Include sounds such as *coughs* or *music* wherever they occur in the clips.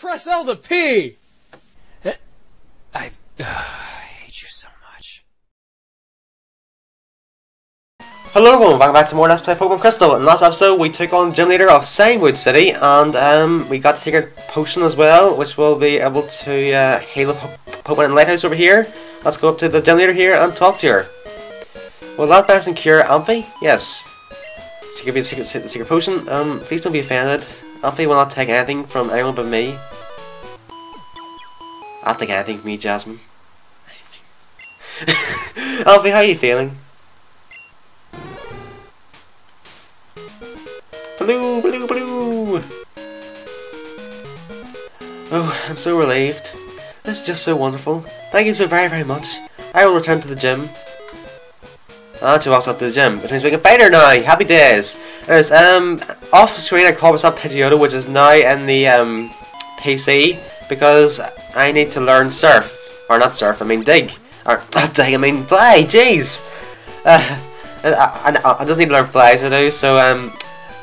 Press L to pee! I, uh, I hate you so much. Hello everyone, welcome back to more Let's Play Pokemon Crystal. In the last episode we took on the gym leader of Cianwood City and um, we got to take a potion as well which will be able to uh, heal a po Pokemon in lighthouse over here. Let's go up to the gym leader here and talk to her. Will that medicine cure Amphi? Yes. To give you the secret, the secret potion, um, please don't be offended. Amphi will not take anything from anyone but me. I'll take anything from you, Jasmine. *laughs* Anything. Amphi, how are you feeling? Blue, blue, blue! Oh, I'm so relieved. This is just so wonderful. Thank you so very, very much. I will return to the gym. Ah, to walks up to the gym, which means we can fight her now. Happy days. Anyways, um, off screen I call myself Pidgeotto, which is now in the um, PC because I need to learn surf. Or not surf, I mean dig. Or, *coughs* not dig, I mean fly, jeez. Uh, I, I, I just need to learn fly to do, so um,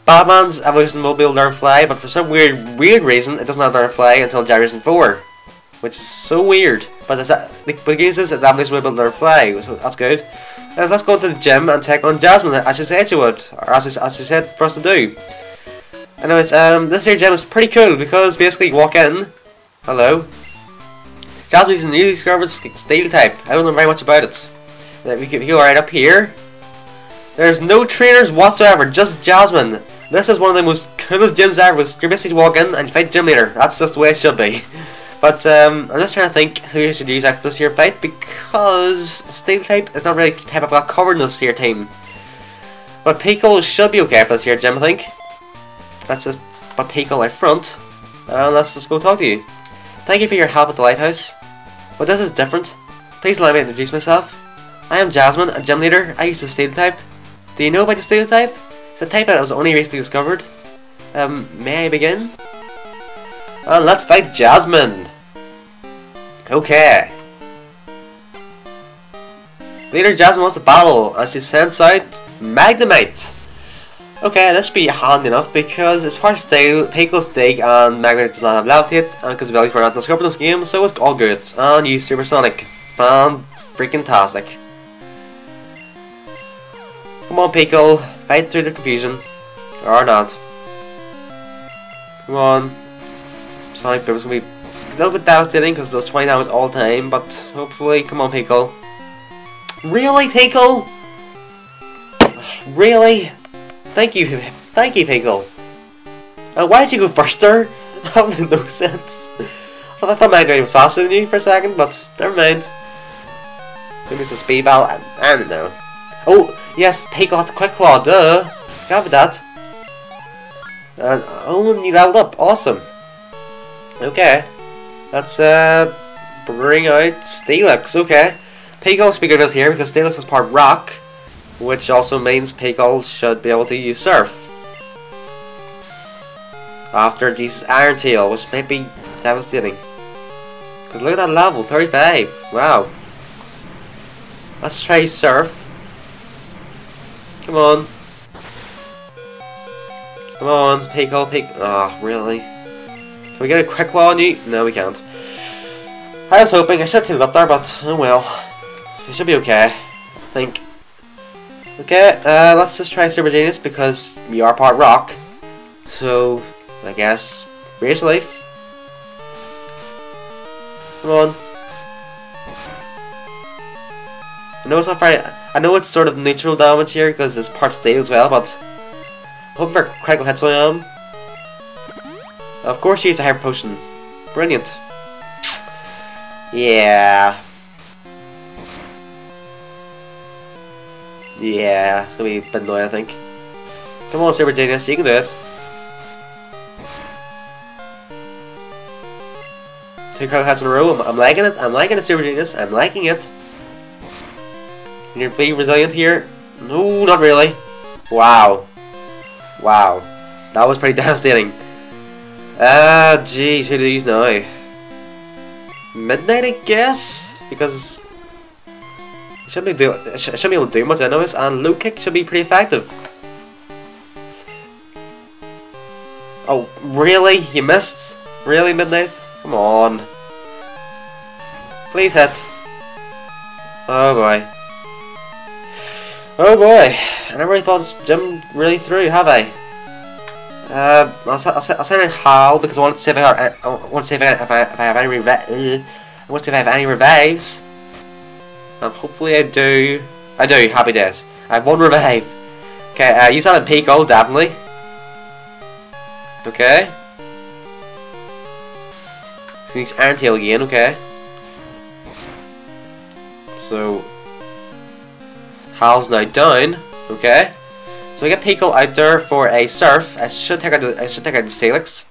Batman's evolution to learn fly, but for some weird weird reason, it does not learn fly until Generation 4. Which is so weird. But it's that, the beginning says that evolution will be learn fly, so that's good. Uh, let's go to the gym and take on Jasmine, as she said she would, or as, as she said for us to do. Anyways, um, this here gym is pretty cool because basically you walk in, hello, Jasmine's a newly discovered steel type. I don't know very much about it. Let me go right up here. There's no trainers whatsoever, just Jasmine. This is one of the most coolest gyms ever. You're basically walk in and fight gym leader. That's just the way it should be. *laughs* But um, I'm just trying to think who you should use after this here fight because steel type is not really type I've got covered in this here team. But Pickle should be okay for this here gym, I think. Let's just put Pickle out front. And let's just go talk to you. Thank you for your help at the lighthouse. But this is different. Please allow me introduce myself. I am Jasmine, a gym leader. I use the steel type. Do you know about the steel type? It's a type that was only recently discovered. Um, may I begin? And let's fight Jasmine! Okay. Leader Jasmine wants to battle, and she sends out Magnemite! Okay, that should be handy enough because hard to stay, Pickle's Dig and Magnemite does not have Levitate, and uh, because abilities were not discovered in this game, so it's all good. Uh, and use Supersonic. Fan freaking tastic. Come on, Pickle. Fight through the confusion. Or not. Come on. Sonic Boom going to be a little bit devastating because those 20 damage all time, but hopefully, come on, Pickle. Really, Pickle? Really? Thank you, thank you, Pickle. Uh, why did you go first *laughs* that made no sense. I thought Magnemite was faster than you for a second, but never mind. Maybe it's a speed battle. I, I don't know. Oh, yes, Pickle has a quick claw, duh. Got that. And, oh, and you leveled up. Awesome. Okay. Let's uh, bring out Steelix. Okay. Pickle be good us here because Steelix is part rock, which also means Pickle should be able to use Surf. After it uses Iron Tail, which might be devastating. Because look at that level, 35. Wow. Let's try Surf. Come on. Come on, Pickle, Pickle. Oh, ah, really? Can we get a quick claw on you? No, we can't. I was hoping I should have healed up there, but oh well. It should be okay. I think. Okay, uh, let's just try Super Genius because we are part rock. So, I guess, raise life. Come on. I know it's not very. I know it's sort of neutral damage here because it's part steel as well, but hoping for critical hits I am. Of course she a hyper potion. Brilliant. Yeah. Yeah, it's gonna be bit I think. Come on, Super Genius, you can do it. Two critical hats in a row. I'm, I'm liking it. I'm liking it, Super Genius. I'm liking it. Can you be resilient here? No, not really. Wow. Wow. That was pretty *laughs* devastating. Ah, uh, jeez, who do these now? Midnight, I guess? Because... It shouldn't be, do shouldn't be able to do much anyways, and low kick should be pretty effective. Oh, really? You missed? Really, Midnight? Come on. Please hit. Oh boy. Oh boy. I never really thought this gym really through, have I? Uh, I'll, I'll, I'll because I want to see if I, have, I want to see if I, if I, if I have any revi uh, I want to see if I have any revives. And hopefully I do. I do. Happy days. I have one revive. Okay, uh, use that in Pico, definitely. Okay. Use Iron again, okay. So, Hal's now down, okay. So we get Pico out there for a surf. I should take out the I should take out the Steelix.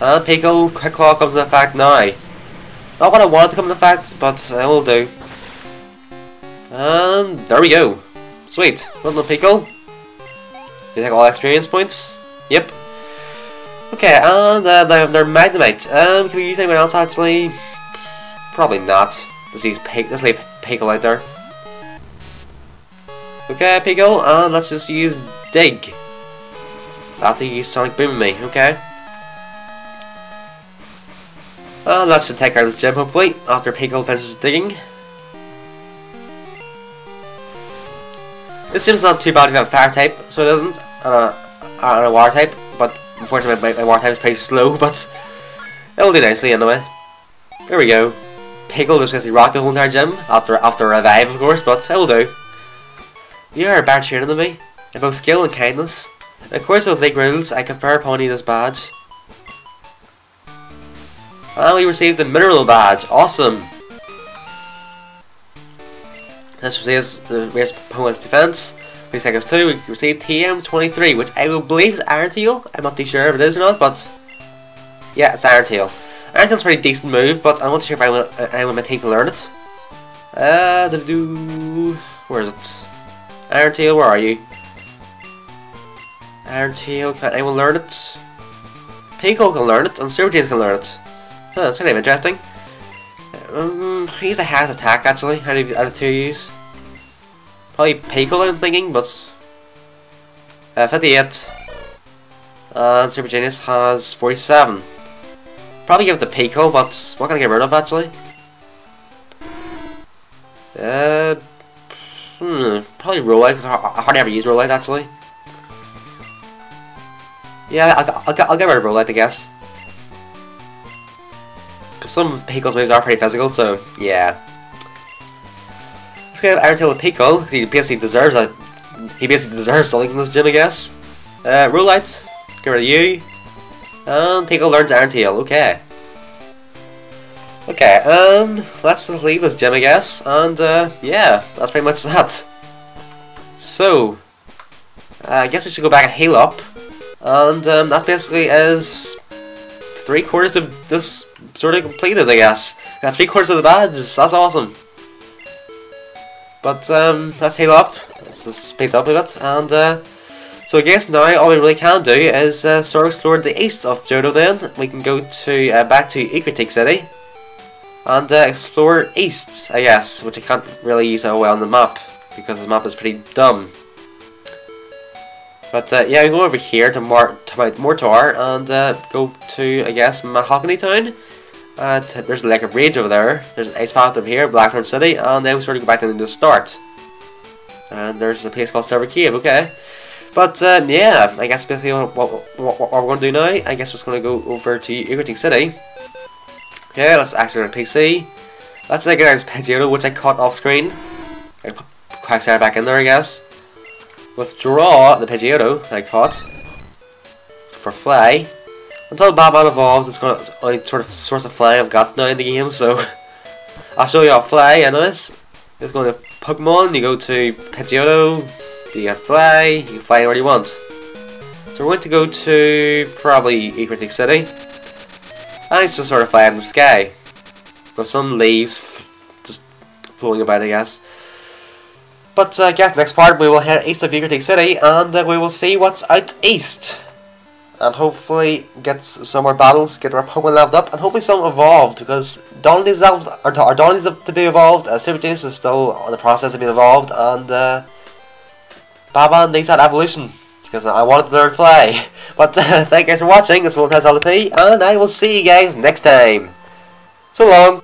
And Pico Quick Claw comes into effect now. Not what I wanted to come into effect, but I will do. And there we go. Sweet. Little Pico. You take all experience points? Yep. Okay, and uh, they have their Magnemite. Um, can we use anyone else actually? Probably not. Let's use let's leave Pickle out there. Okay, Pickle, and let's just use Dig. You use Sonic Boom me, okay? Should take out this gym hopefully, after Pickle finishes digging. This gym's not too bad if you have Fire type, so it doesn't, uh, a, and a Water type, but unfortunately my, my Water type is pretty slow, *laughs* but it'll do nicely anyway. There we go. Pickle just basically rock the whole entire gym, after after revive of course, but it will do. You are a better trainer than me, in both skill and kindness. Of course with league rules, I confer upon you this badge. And we received the mineral badge, awesome! This receives the race opponent's defense. Take us two, we received TM23, which I will believe is Iron Tail. I'm not too sure if it is or not, but yeah, it's Iron Tail. Iron Tail's a pretty decent move, but I'm not sure if I will, I will my team can learn it. Uh, do, do where is it? Iron Tail, where are you? Iron Tail, can anyone learn it? Pickle can learn it, and James can learn it. Oh, that's kind of interesting. Um, he's a has attack actually, out of, out of two use. Probably Pickle I'm thinking, but... Uh, 58. And Super Genius has 47. Probably give it to Pico, but what can I get rid of actually? Uh, hmm, probably Rollout, because I hardly ever use Rollout actually. Yeah, I'll, I'll, I'll get rid of Rollout I guess. Some of Pico's moves are pretty physical, so yeah. Let's get Iron Tail with Pico, he basically deserves a, he basically deserves something in this gym I guess. Uh, Rollout, get rid of you. And Pico learns Iron Tail, okay. Okay, um, let's just leave this gym, I guess, and, uh, yeah, that's pretty much that. So, uh, I guess we should go back and heal up, and, um, that basically is three quarters of this sort of completed, I guess. Got three quarters of the badges, that's awesome. But, um, let's heal up, let's just speed up a bit, and, uh, so I guess now all we really can do is uh, sort of explore the east of Johto then. We can go to uh, back to Ecruteak City and uh, explore east, I guess, which I can't really use that well on the map because the map is pretty dumb. But uh, yeah, we go over here to, Mar to Mortar and uh, go to, I guess, Mahogany Town. Uh, there's a Lake of Rage over there. There's an ice path over here, Blackthorn City, and then we sort of go back into the start. And there's a place called Silver Cave, okay. But uh, yeah, I guess basically what, what, what, what we're going to do now, I guess we're going to go over to Ecruteak City. Okay, let's activate our PC. Let's take recognize Pidgeotto, which I caught off screen. I put Quagsire back in there, I guess. Withdraw the Pidgeotto I caught. For Fly. Until Batman evolves, it's going to only sort of source of Fly I've got now in the game, so... *laughs* I'll show you how Fly, anyways. Let's go to Pokemon, you go to Pidgeotto, you get Fly, you can fly anywhere you want. So we're going to go to probably Ecruteak City. And it's just sort of fly in the sky. With some leaves just flowing about I guess. But uh, guess next part we will head east of Ecruteak City and uh, we will see what's out east. And hopefully get some more battles, get our Pokemon leveled up, and hopefully some evolved because Donaldy's leveled, or, or to be evolved, uh, Super Genius is still in the process of being evolved, and uh, Baba needs that evolution because I wanted to learn fly. *laughs* But uh, thank you guys for watching. It's one Press LP, and I will see you guys next time. So long.